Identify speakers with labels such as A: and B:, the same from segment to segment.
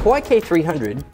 A: Kawai K300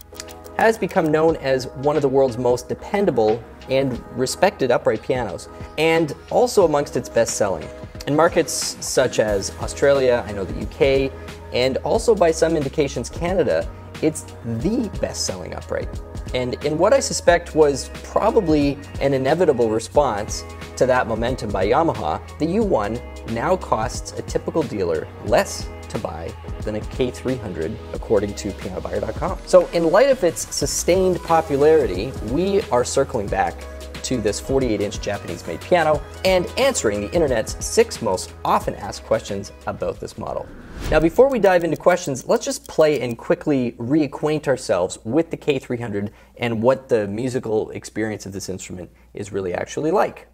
A: has become known as one of the world's most dependable and respected upright pianos, and also amongst its best selling. In markets such as Australia, I know the UK, and also by some indications Canada, it's the best selling upright. And in what I suspect was probably an inevitable response to that momentum by Yamaha, the U1 now costs a typical dealer less to buy than a K300 according to pianobuyer.com. So in light of its sustained popularity, we are circling back to this 48 inch Japanese made piano and answering the internet's six most often asked questions about this model. Now, before we dive into questions, let's just play and quickly reacquaint ourselves with the K300 and what the musical experience of this instrument is really actually like.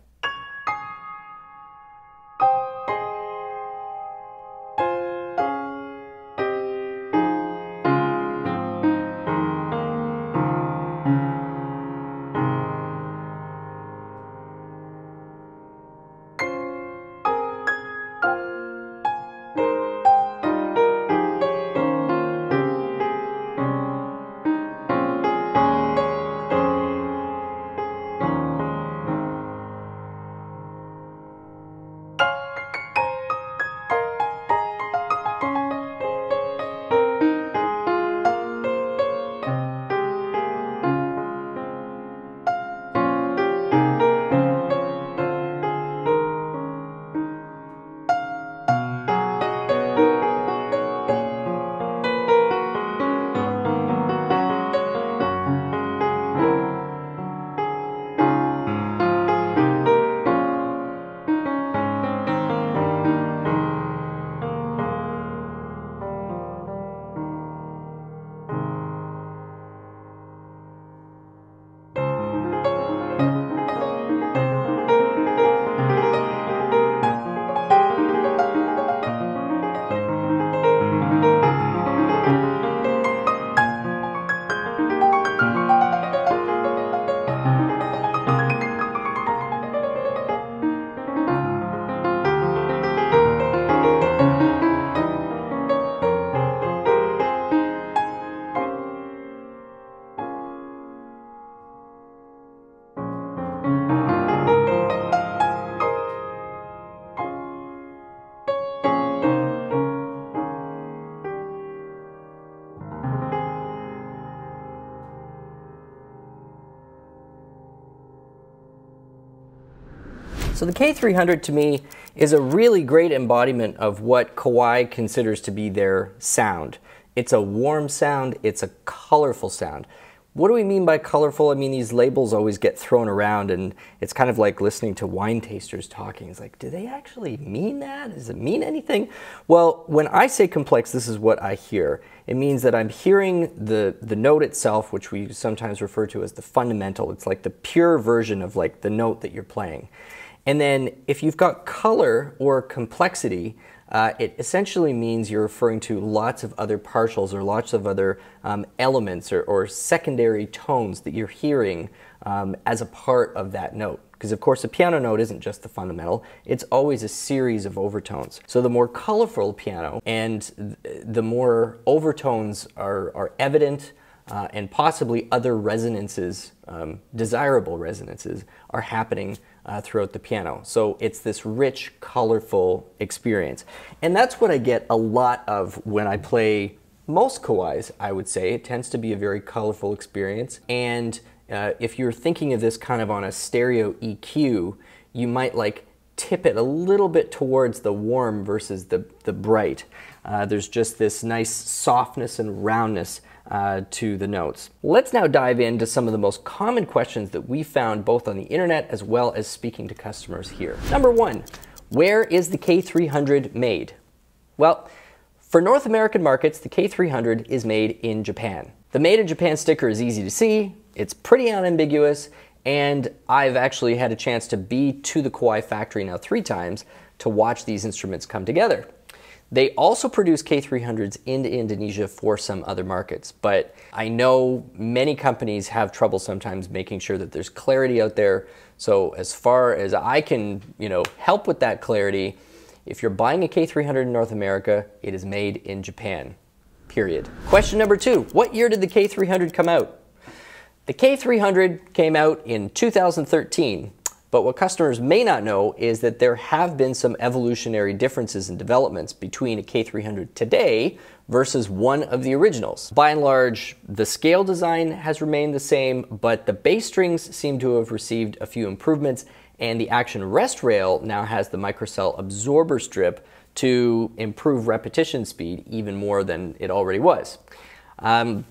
A: So the K300 to me is a really great embodiment of what Kawai considers to be their sound. It's a warm sound, it's a colorful sound. What do we mean by colorful? I mean, these labels always get thrown around, and it's kind of like listening to wine tasters talking. It's like, do they actually mean that? Does it mean anything? Well, when I say complex, this is what I hear. It means that I'm hearing the, the note itself, which we sometimes refer to as the fundamental. It's like the pure version of like the note that you're playing. And then if you've got color or complexity, uh, it essentially means you're referring to lots of other partials or lots of other um, elements or, or, secondary tones that you're hearing um, as a part of that note. Because of course a piano note isn't just the fundamental, it's always a series of overtones. So the more colorful piano and the more overtones are, are evident, uh, and possibly other resonances, um, desirable resonances, are happening uh, throughout the piano. So it's this rich, colorful experience. And that's what I get a lot of when I play most Kawais, I would say. It tends to be a very colorful experience. And uh, if you're thinking of this kind of on a stereo EQ, you might like tip it a little bit towards the warm versus the, the bright. Uh, there's just this nice softness and roundness uh, to the notes. Let's now dive into some of the most common questions that we found both on the internet as well as speaking to customers here. Number one, where is the K300 made? Well, for North American markets, the K300 is made in Japan. The Made in Japan sticker is easy to see, it's pretty unambiguous, and I've actually had a chance to be to the Kawai factory now three times to watch these instruments come together. They also produce K300s into Indonesia for some other markets, but I know many companies have trouble sometimes making sure that there's clarity out there. So as far as I can, you know, help with that clarity, if you're buying a K300 in North America, it is made in Japan. period. Question number two, what year did the K300 come out? The K300 came out in 2013, but what customers may not know is that there have been some evolutionary differences and developments between a K300 today versus one of the originals. By and large, the scale design has remained the same, but the bass strings seem to have received a few improvements, and the action rest rail now has the microcell absorber strip to improve repetition speed even more than it already was. Um,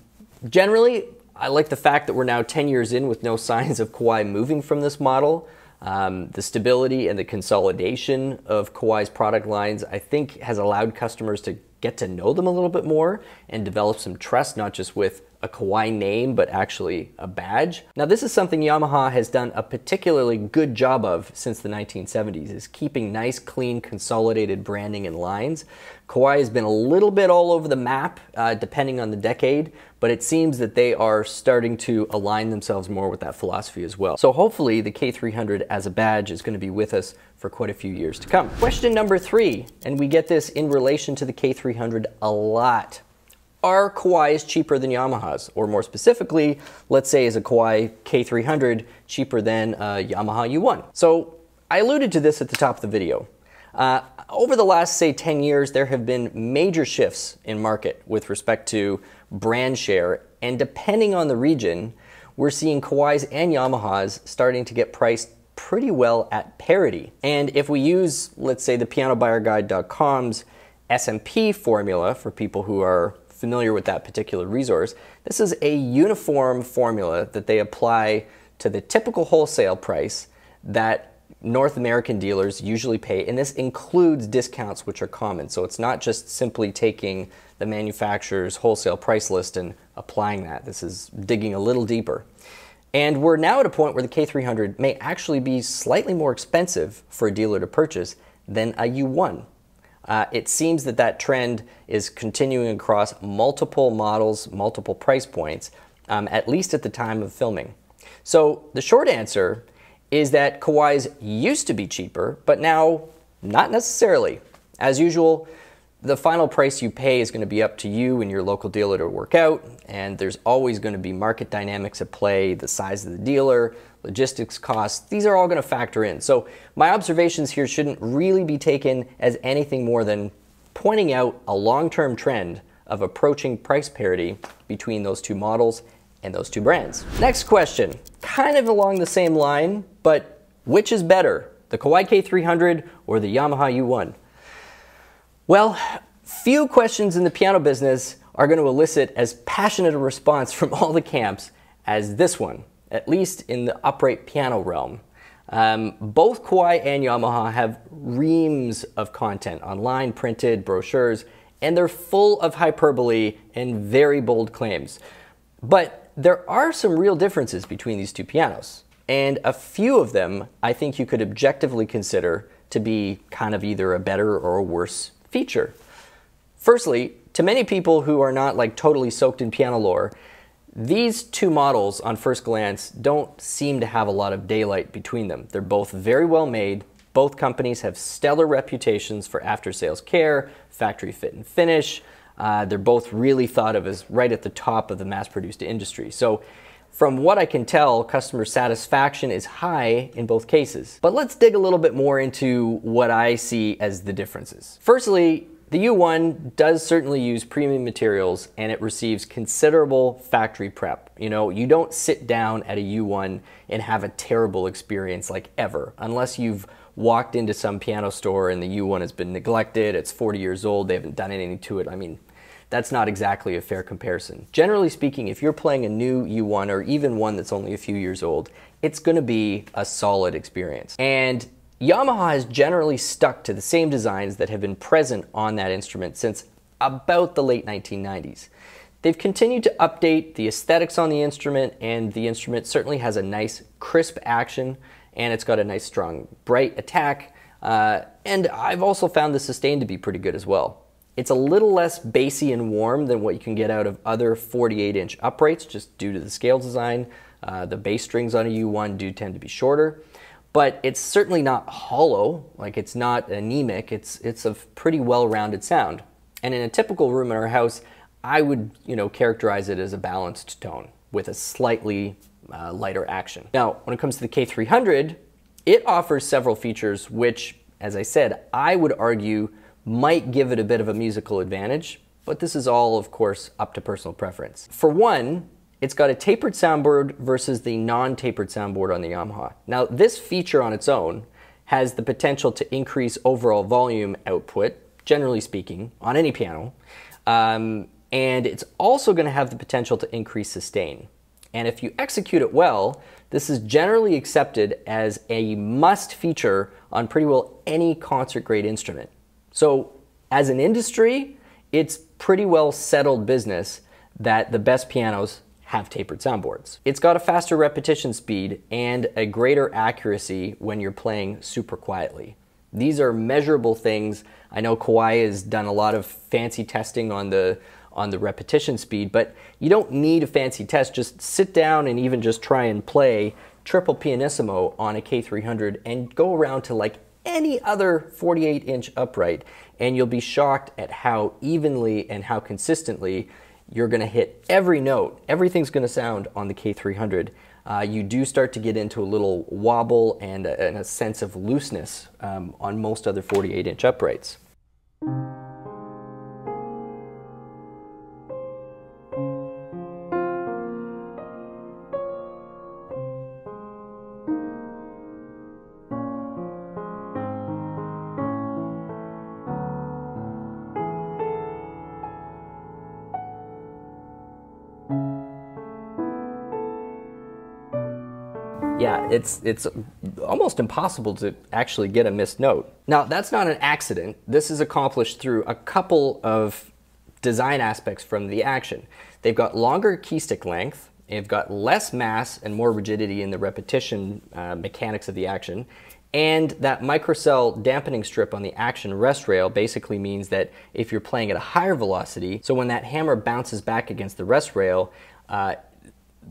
A: generally, I like the fact that we're now 10 years in with no signs of Kawai moving from this model. Um, the stability and the consolidation of Kawai's product lines, I think, has allowed customers to get to know them a little bit more and develop some trust, not just with a Kawai name, but actually a badge. Now, this is something Yamaha has done a particularly good job of since the 1970s, is keeping nice, clean, consolidated branding and lines. Kawai has been a little bit all over the map, uh, depending on the decade, but it seems that they are starting to align themselves more with that philosophy as well. So hopefully the K300 as a badge is going to be with us for quite a few years to come. Question number three, and we get this in relation to the K300 a lot are Kawais cheaper than Yamahas? Or more specifically, let's say is a Kawai K300 cheaper than a Yamaha U1? So I alluded to this at the top of the video. Uh, over the last, say, 10 years, there have been major shifts in market with respect to brand share, and depending on the region, we're seeing Kawais and Yamahas starting to get priced pretty well at parity. And if we use, let's say, the PianoBuyerGuide.com's SMP formula for people who are familiar with that particular resource, this is a uniform formula that they apply to the typical wholesale price that North American dealers usually pay, and this includes discounts which are common. So it's not just simply taking the manufacturer's wholesale price list and applying that. This is digging a little deeper. And we're now at a point where the K300 may actually be slightly more expensive for a dealer to purchase than a U1. Uh, it seems that that trend is continuing across multiple models, multiple price points, um, at least at the time of filming. So the short answer is that Kawais used to be cheaper, but now not necessarily. As usual, the final price you pay is going to be up to you and your local dealer to work out, and there's always going to be market dynamics at play, the size of the dealer, logistics costs, these are all going to factor in. So my observations here shouldn't really be taken as anything more than pointing out a long-term trend of approaching price parity between those two models and those two brands. Next question, kind of along the same line, but which is better, the Kawai K300 or the Yamaha U1? Well, few questions in the piano business are going to elicit as passionate a response from all the camps as this one, at least in the upright piano realm. Um, both Kawai and Yamaha have reams of content online, printed, brochures, and they're full of hyperbole and very bold claims. But there are some real differences between these two pianos, and a few of them I think you could objectively consider to be kind of either a better or a worse feature. Firstly, to many people who are not like totally soaked in piano lore, these two models on first glance don't seem to have a lot of daylight between them. They're both very well made. Both companies have stellar reputations for after sales care, factory fit and finish. Uh, they're both really thought of as right at the top of the mass produced industry. So from what I can tell, customer satisfaction is high in both cases. But let's dig a little bit more into what I see as the differences. Firstly, the U1 does certainly use premium materials and it receives considerable factory prep. You know, you don't sit down at a U1 and have a terrible experience like ever, unless you've walked into some piano store and the U1 has been neglected, it's 40 years old, they haven't done anything to it. I mean, that's not exactly a fair comparison. Generally speaking, if you're playing a new U1 or even one that's only a few years old, it's going to be a solid experience. And Yamaha has generally stuck to the same designs that have been present on that instrument since about the late 1990s. They've continued to update the aesthetics on the instrument, and the instrument certainly has a nice, crisp action, and it's got a nice, strong, bright attack. Uh, and I've also found the sustain to be pretty good as well. It's a little less bassy and warm than what you can get out of other 48 inch uprights just due to the scale design. Uh, the bass strings on a U1 do tend to be shorter, but it's certainly not hollow, like it's not anemic, it's, it's a pretty well-rounded sound. And in a typical room in our house, I would, you know, characterize it as a balanced tone with a slightly uh, lighter action. Now, when it comes to the K300, it offers several features which, as I said, I would argue might give it a bit of a musical advantage, but this is all, of course, up to personal preference. For one, it's got a tapered soundboard versus the non-tapered soundboard on the Yamaha. Now, this feature on its own has the potential to increase overall volume output, generally speaking, on any piano. Um, and it's also going to have the potential to increase sustain. And if you execute it well, this is generally accepted as a must feature on pretty well any concert grade instrument. So, as an industry, it's pretty well settled business that the best pianos have tapered soundboards. It's got a faster repetition speed and a greater accuracy when you're playing super quietly. These are measurable things. I know Kawai has done a lot of fancy testing on the on the repetition speed, but you don't need a fancy test. Just sit down and even just try and play triple pianissimo on a K300 and go around to like any other 48 inch upright and you'll be shocked at how evenly and how consistently you're going to hit every note. Everything's going to sound on the K300. Uh, you do start to get into a little wobble and a, and a sense of looseness um, on most other 48 inch uprights. Yeah, it's it's almost impossible to actually get a missed note. Now, that's not an accident. This is accomplished through a couple of design aspects from the action. They've got longer key stick length, they've got less mass and more rigidity in the repetition uh, mechanics of the action, and that microcell dampening strip on the action rest rail basically means that if you're playing at a higher velocity, so when that hammer bounces back against the rest rail, uh,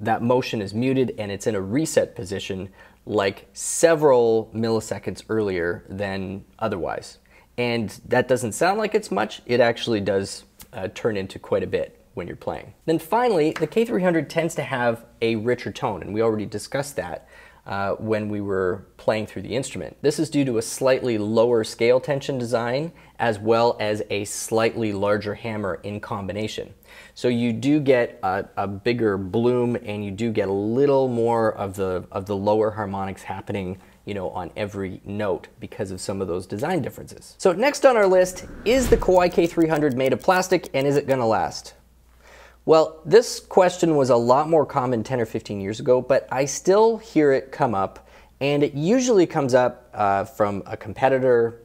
A: that motion is muted and it's in a reset position like several milliseconds earlier than otherwise. And that doesn't sound like it's much, it actually does uh, turn into quite a bit when you're playing. Then finally, the K300 tends to have a richer tone, and we already discussed that uh, when we were playing through the instrument. This is due to a slightly lower scale tension design as well as a slightly larger hammer in combination. So you do get a, a, bigger bloom and you do get a little more of the, of the lower harmonics happening you know, on every note because of some of those design differences. So next on our list, is the Kawai K300 made of plastic and is it gonna last? Well, this question was a lot more common 10 or 15 years ago, but I still hear it come up, and it usually comes up uh, from a competitor.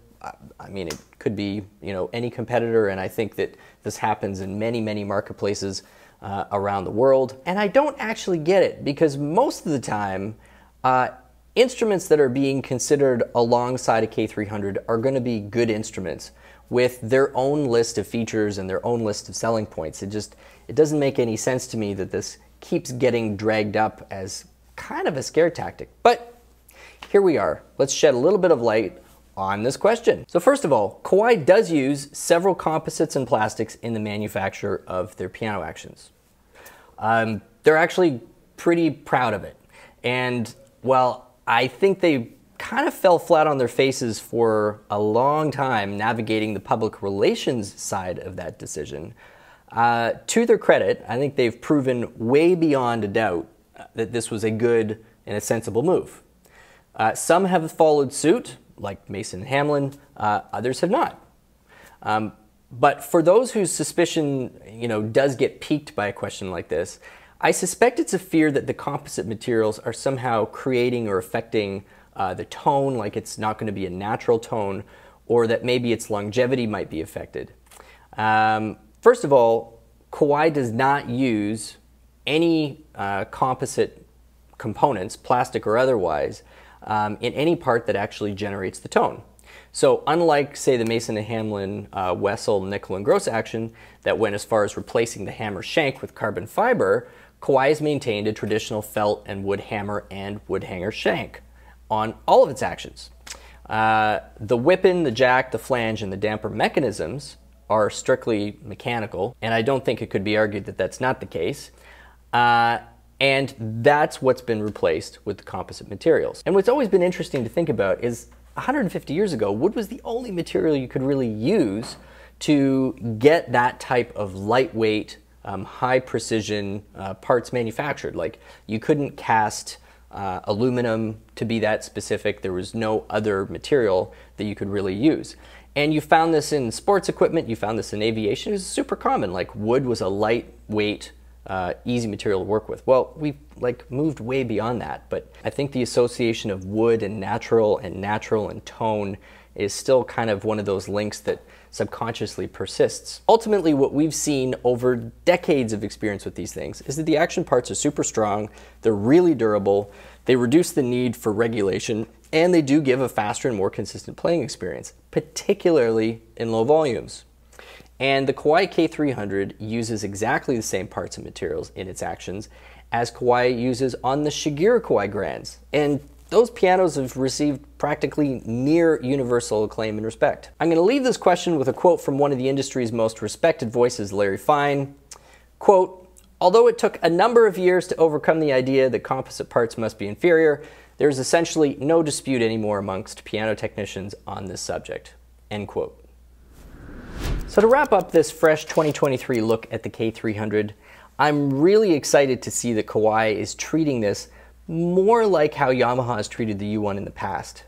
A: I mean, it could be you know any competitor, and I think that this happens in many, many marketplaces uh, around the world. And I don't actually get it because most of the time, uh, instruments that are being considered alongside a K300 are going to be good instruments with their own list of features and their own list of selling points. It just it doesn't make any sense to me that this keeps getting dragged up as kind of a scare tactic. But here we are. Let's shed a little bit of light on this question. So first of all, Kawai does use several composites and plastics in the manufacture of their piano actions. Um, they're actually pretty proud of it. And while I think they kind of fell flat on their faces for a long time navigating the public relations side of that decision. Uh, to their credit, I think they've proven way beyond a doubt that this was a good and a sensible move. Uh, some have followed suit, like Mason Hamlin, uh, others have not. Um, but for those whose suspicion you know, does get piqued by a question like this, I suspect it's a fear that the composite materials are somehow creating or affecting uh, the tone, like it's not going to be a natural tone, or that maybe its longevity might be affected. Um, first of all, Kawai does not use any uh, composite components, plastic or otherwise, um, in any part that actually generates the tone. So unlike, say, the Mason and Hamlin uh, Wessell Nickel and Gross action that went as far as replacing the hammer shank with carbon fiber, Kawai has maintained a traditional felt and wood hammer and wood hammer shank on all of its actions. Uh, the whippen, the jack, the flange, and the damper mechanisms are strictly mechanical, and I don't think it could be argued that that's not the case. Uh, and that's what's been replaced with the composite materials. And what's always been interesting to think about is 150 years ago, wood was the only material you could really use to get that type of lightweight, um, high precision uh, parts manufactured. Like you couldn't cast uh, aluminum to be that specific. There was no other material that you could really use. And you found this in sports equipment, you found this in aviation. It was super common. Like wood was a lightweight, uh, easy material to work with. Well, we've like moved way beyond that, but I think the association of wood and natural and natural and tone is still kind of one of those links that subconsciously persists. Ultimately, what we've seen over decades of experience with these things is that the action parts are super strong, they're really durable, they reduce the need for regulation, and they do give a faster and more consistent playing experience, particularly in low volumes. And the Kawai K300 uses exactly the same parts and materials in its actions as Kawai uses on the Shigeru Kawai Grands. And those pianos have received practically near universal acclaim and respect. I'm going to leave this question with a quote from one of the industry's most respected voices, Larry Fine. Quote, Although it took a number of years to overcome the idea that composite parts must be inferior, there is essentially no dispute anymore amongst piano technicians on this subject. End quote. So to wrap up this fresh 2023 look at the K300, I'm really excited to see that Kawai is treating this more like how Yamaha has treated the U1 in the past.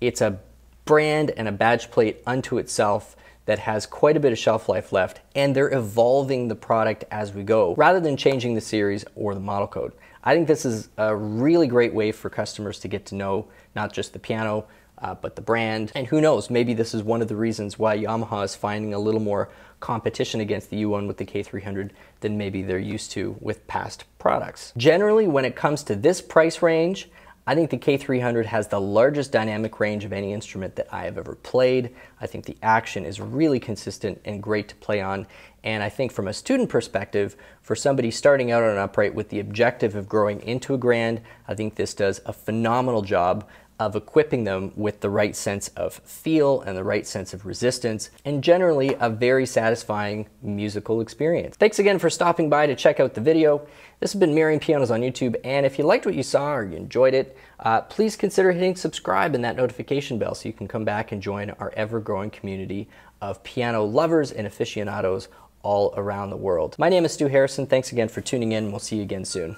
A: It's a brand and a badge plate unto itself that has quite a bit of shelf life left, and they're evolving the product as we go rather than changing the series or the model code. I think this is a really great way for customers to get to know not just the piano, uh, but the brand. And who knows, maybe this is one of the reasons why Yamaha is finding a little more competition against the U1 with the K300 than maybe they're used to with past products. Generally, when it comes to this price range, I think the K300 has the largest dynamic range of any instrument that I have ever played. I think the action is really consistent and great to play on. And I think from a student perspective, for somebody starting out on an upright with the objective of growing into a grand, I think this does a phenomenal job of equipping them with the right sense of feel and the right sense of resistance, and generally a very satisfying musical experience. Thanks again for stopping by to check out the video. This has been Merriam Pianos on YouTube, and if you liked what you saw or you enjoyed it, uh, please consider hitting subscribe and that notification bell so you can come back and join our ever-growing community of piano lovers and aficionados all around the world. My name is Stu Harrison. Thanks again for tuning in. We'll see you again soon.